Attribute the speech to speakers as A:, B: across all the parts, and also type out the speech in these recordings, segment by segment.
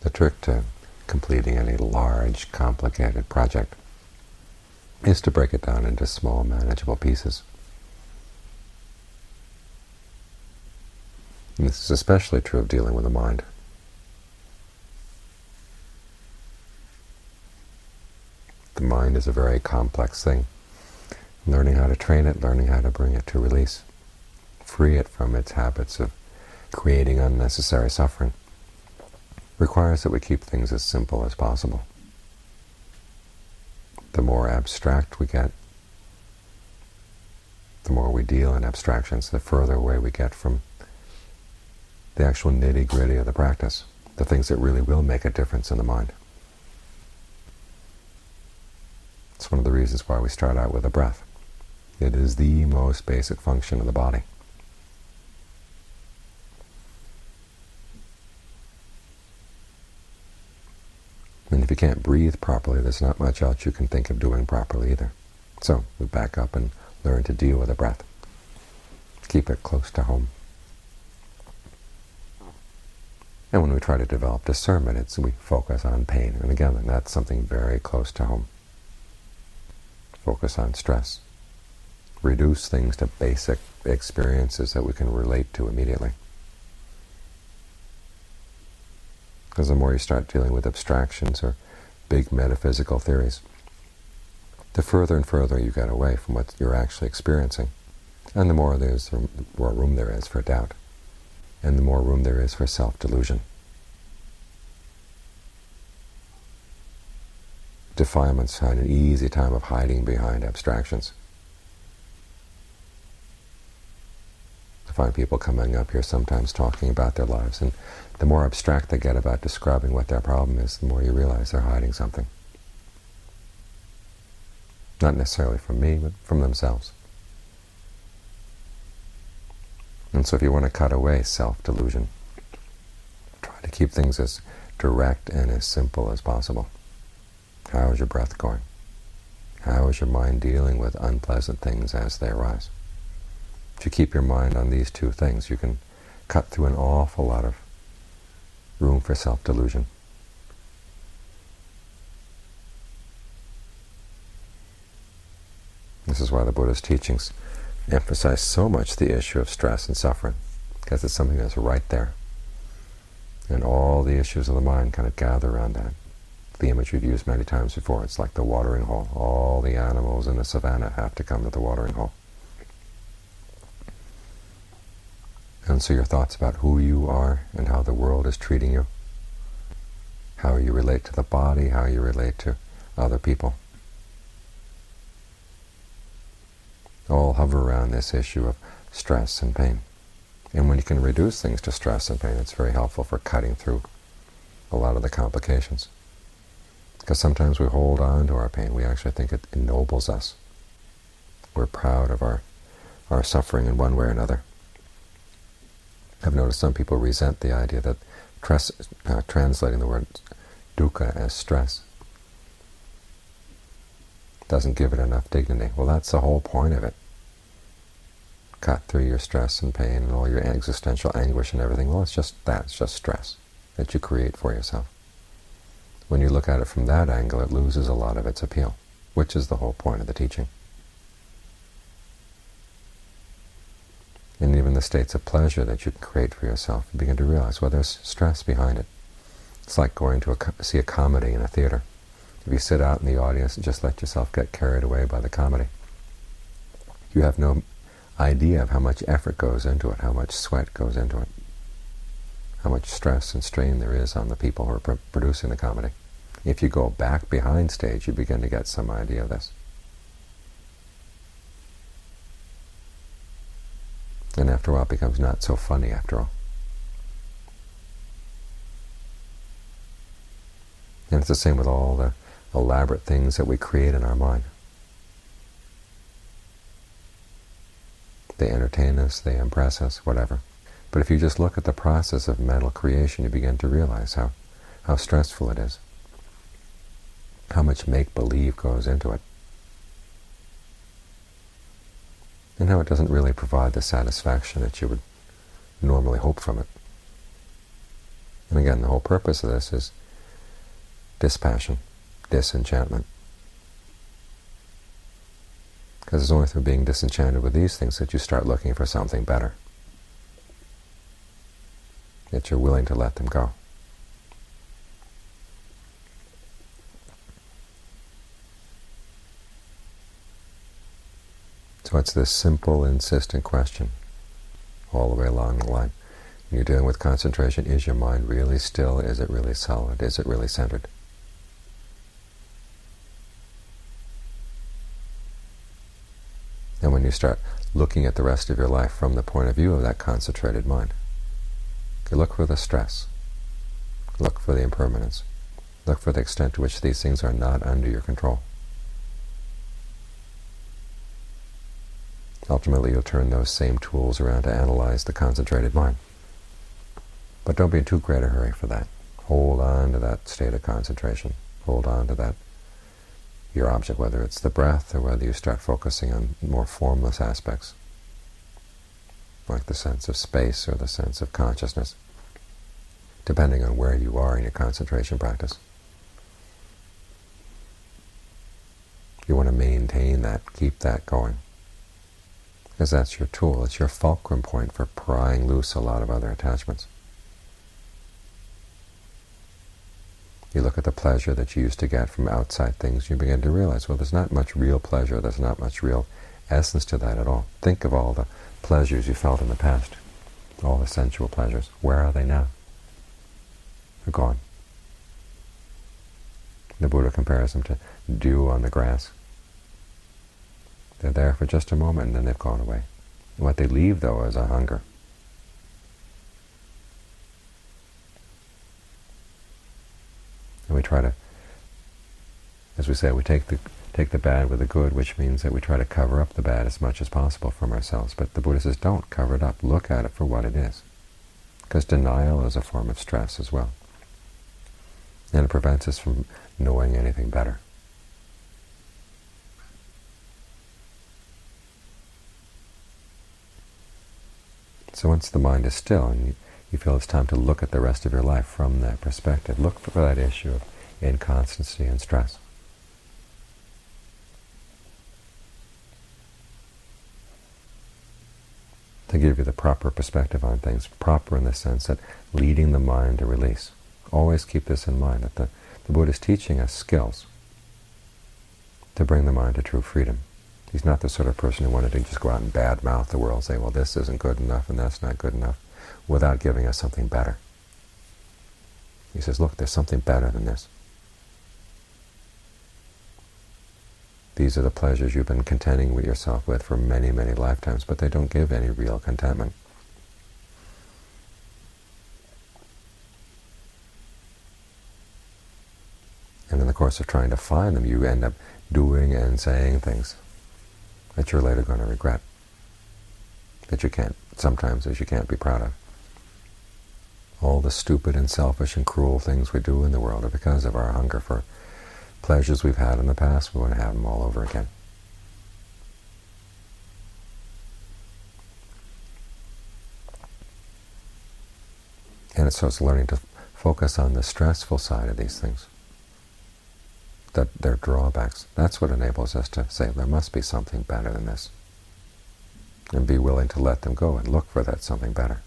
A: The trick to completing any large, complicated project is to break it down into small, manageable pieces. And this is especially true of dealing with the mind. The mind is a very complex thing. Learning how to train it, learning how to bring it to release, free it from its habits of creating unnecessary suffering, requires that we keep things as simple as possible. The more abstract we get, the more we deal in abstractions, the further away we get from the actual nitty-gritty of the practice, the things that really will make a difference in the mind. It's one of the reasons why we start out with a breath. It is the most basic function of the body. And if you can't breathe properly, there's not much else you can think of doing properly either. So we back up and learn to deal with the breath. Keep it close to home. And when we try to develop discernment, it's we focus on pain. And again, that's something very close to home focus on stress. Reduce things to basic experiences that we can relate to immediately. Because the more you start dealing with abstractions or big metaphysical theories, the further and further you get away from what you're actually experiencing, and the more there's the more room there is for doubt, and the more room there is for self-delusion. defilements find an easy time of hiding behind abstractions. Find people coming up here sometimes talking about their lives, and the more abstract they get about describing what their problem is, the more you realize they're hiding something. Not necessarily from me, but from themselves. And so if you want to cut away self-delusion, try to keep things as direct and as simple as possible. How is your breath going? How is your mind dealing with unpleasant things as they arise? If you keep your mind on these two things, you can cut through an awful lot of room for self-delusion. This is why the Buddha's teachings emphasize so much the issue of stress and suffering, because it's something that's right there. And all the issues of the mind kind of gather around that the image we've used many times before. It's like the watering hole. All the animals in the savannah have to come to the watering hole. And so your thoughts about who you are and how the world is treating you, how you relate to the body, how you relate to other people, all hover around this issue of stress and pain. And when you can reduce things to stress and pain, it's very helpful for cutting through a lot of the complications. Because sometimes we hold on to our pain. We actually think it ennobles us. We're proud of our, our suffering in one way or another. I've noticed some people resent the idea that uh, translating the word dukkha as stress doesn't give it enough dignity. Well, that's the whole point of it. Cut through your stress and pain and all your existential anguish and everything. Well, it's just that. It's just stress that you create for yourself. When you look at it from that angle, it loses a lot of its appeal, which is the whole point of the teaching. And even the states of pleasure that you can create for yourself, you begin to realize, well, there's stress behind it. It's like going to a, see a comedy in a theater. If you sit out in the audience and just let yourself get carried away by the comedy, you have no idea of how much effort goes into it, how much sweat goes into it, how much stress and strain there is on the people who are producing the comedy. If you go back behind stage, you begin to get some idea of this. And after a while, it becomes not so funny after all. And it's the same with all the elaborate things that we create in our mind. They entertain us, they impress us, whatever. But if you just look at the process of mental creation, you begin to realize how, how stressful it is how much make-believe goes into it, and how it doesn't really provide the satisfaction that you would normally hope from it. And again, the whole purpose of this is dispassion, disenchantment. Because it's only through being disenchanted with these things that you start looking for something better, that you're willing to let them go. So it's this simple, insistent question all the way along the line. When you're dealing with concentration, is your mind really still? Is it really solid? Is it really centered? And when you start looking at the rest of your life from the point of view of that concentrated mind, you look for the stress, look for the impermanence, look for the extent to which these things are not under your control. Ultimately, you'll turn those same tools around to analyze the concentrated mind. But don't be in too great a hurry for that. Hold on to that state of concentration. Hold on to that your object, whether it's the breath or whether you start focusing on more formless aspects, like the sense of space or the sense of consciousness, depending on where you are in your concentration practice. You want to maintain that, keep that going, because that's your tool. It's your fulcrum point for prying loose a lot of other attachments. you look at the pleasure that you used to get from outside things, you begin to realize, well, there's not much real pleasure, there's not much real essence to that at all. Think of all the pleasures you felt in the past, all the sensual pleasures. Where are they now? They're gone. The Buddha compares them to dew on the grass. They're there for just a moment and then they've gone away. What they leave, though, is a hunger. And we try to, as we say, we take the take the bad with the good, which means that we try to cover up the bad as much as possible from ourselves. But the Buddha says, don't cover it up. Look at it for what it is. Because denial is a form of stress as well. And it prevents us from knowing anything better. So once the mind is still and you, you feel it's time to look at the rest of your life from that perspective. Look for that issue of inconstancy and stress. To give you the proper perspective on things, proper in the sense that leading the mind to release. Always keep this in mind, that the, the Buddha is teaching us skills to bring the mind to true freedom. He's not the sort of person who wanted to just go out and badmouth the world, say, well, this isn't good enough and that's not good enough without giving us something better. He says, look, there's something better than this. These are the pleasures you've been contending with yourself with for many, many lifetimes, but they don't give any real contentment. And in the course of trying to find them, you end up doing and saying things that you're later going to regret, that you can't, sometimes as you can't be proud of all the stupid and selfish and cruel things we do in the world are because of our hunger for pleasures we've had in the past. We want to have them all over again. And so it's learning to focus on the stressful side of these things, that they're drawbacks. That's what enables us to say there must be something better than this, and be willing to let them go and look for that something better.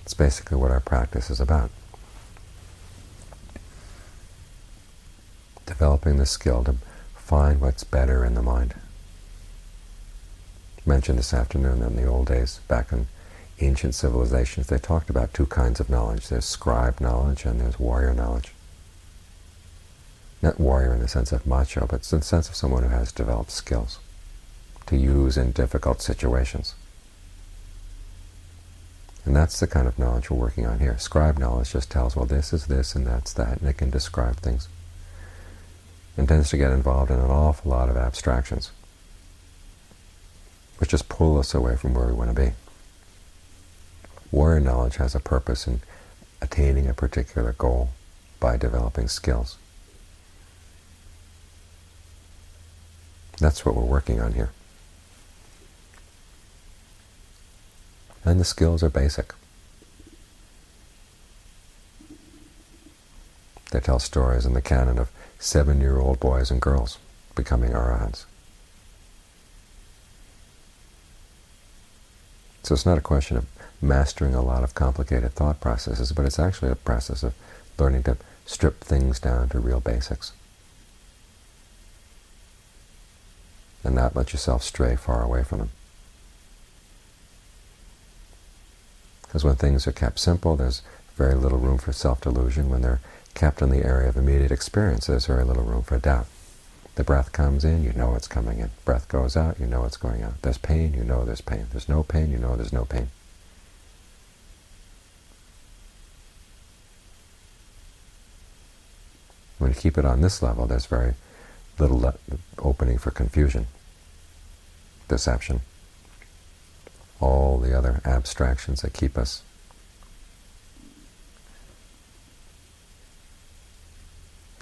A: It's basically what our practice is about. Developing the skill to find what's better in the mind. Mentioned this afternoon in the old days, back in ancient civilizations, they talked about two kinds of knowledge. There's scribe knowledge and there's warrior knowledge. Not warrior in the sense of macho, but in the sense of someone who has developed skills to use in difficult situations. And that's the kind of knowledge we're working on here. Scribe knowledge just tells, well, this is this and that's that, and it can describe things. And tends to get involved in an awful lot of abstractions, which just pull us away from where we want to be. Warrior knowledge has a purpose in attaining a particular goal by developing skills. That's what we're working on here. And the skills are basic. They tell stories in the canon of seven-year-old boys and girls becoming arahants. So it's not a question of mastering a lot of complicated thought processes, but it's actually a process of learning to strip things down to real basics and not let yourself stray far away from them. Because when things are kept simple, there's very little room for self-delusion. When they're kept in the area of immediate experience, there's very little room for doubt. The breath comes in, you know it's coming in. Breath goes out, you know it's going out. There's pain, you know there's pain. There's no pain, you know there's no pain. When you keep it on this level, there's very little opening for confusion, deception, all the other abstractions that keep us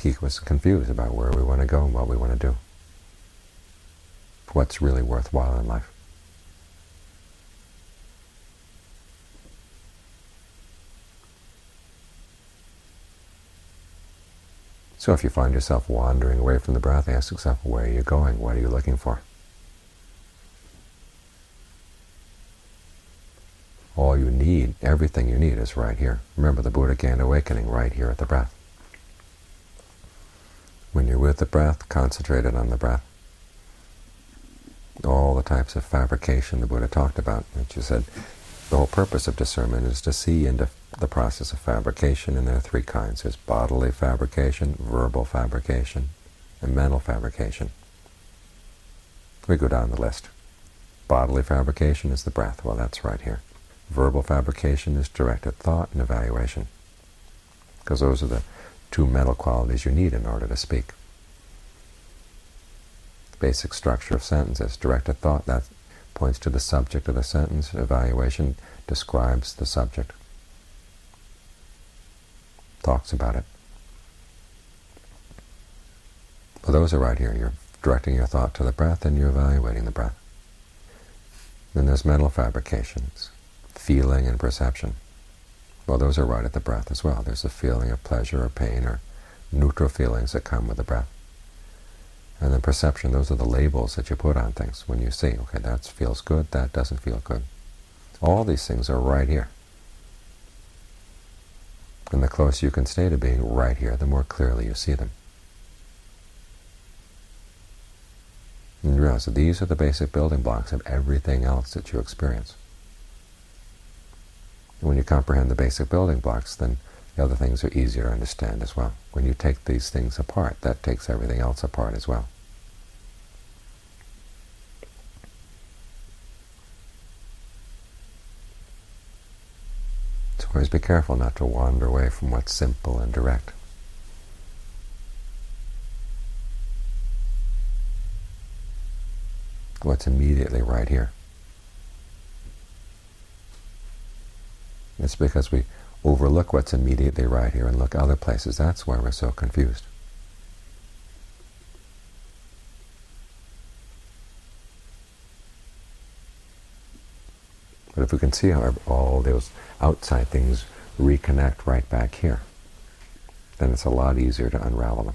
A: keep us confused about where we want to go and what we want to do, what's really worthwhile in life. So if you find yourself wandering away from the breath, ask yourself, where are you going? What are you looking for? All you need, everything you need is right here. Remember, the Buddha gained awakening right here at the breath. When you're with the breath, concentrated on the breath. All the types of fabrication the Buddha talked about, which you said the whole purpose of discernment is to see into the process of fabrication, and there are three kinds. There's bodily fabrication, verbal fabrication, and mental fabrication. We go down the list. Bodily fabrication is the breath. Well, that's right here. Verbal fabrication is directed thought and evaluation, because those are the two mental qualities you need in order to speak. Basic structure of sentences. Directed thought, that points to the subject of the sentence. Evaluation describes the subject, talks about it. Well, those are right here. You're directing your thought to the breath and you're evaluating the breath. Then there's mental fabrications, feeling and perception. Well, those are right at the breath as well. There's a feeling of pleasure or pain or neutral feelings that come with the breath. And then perception, those are the labels that you put on things when you see, okay, that feels good, that doesn't feel good. All these things are right here. And the closer you can stay to being right here, the more clearly you see them. And you realize that these are the basic building blocks of everything else that you experience. And when you comprehend the basic building blocks, then the other things are easier to understand as well. When you take these things apart, that takes everything else apart as well. So always be careful not to wander away from what's simple and direct. What's immediately right here. It's because we overlook what's immediately right here and look other places. That's why we're so confused. But if we can see how all those outside things reconnect right back here, then it's a lot easier to unravel them.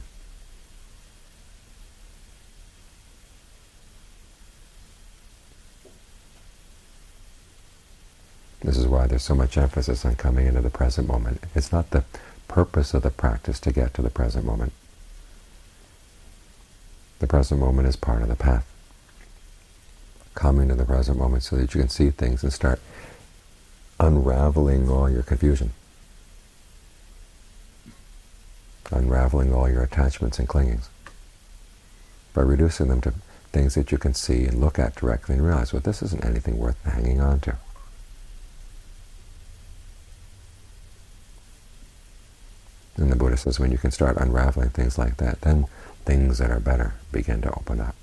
A: This is why there's so much emphasis on coming into the present moment. It's not the purpose of the practice to get to the present moment. The present moment is part of the path. Coming to the present moment so that you can see things and start unraveling all your confusion, unraveling all your attachments and clingings, by reducing them to things that you can see and look at directly and realize, well, this isn't anything worth hanging on to. And the Buddha says when you can start unraveling things like that, then things that are better begin to open up.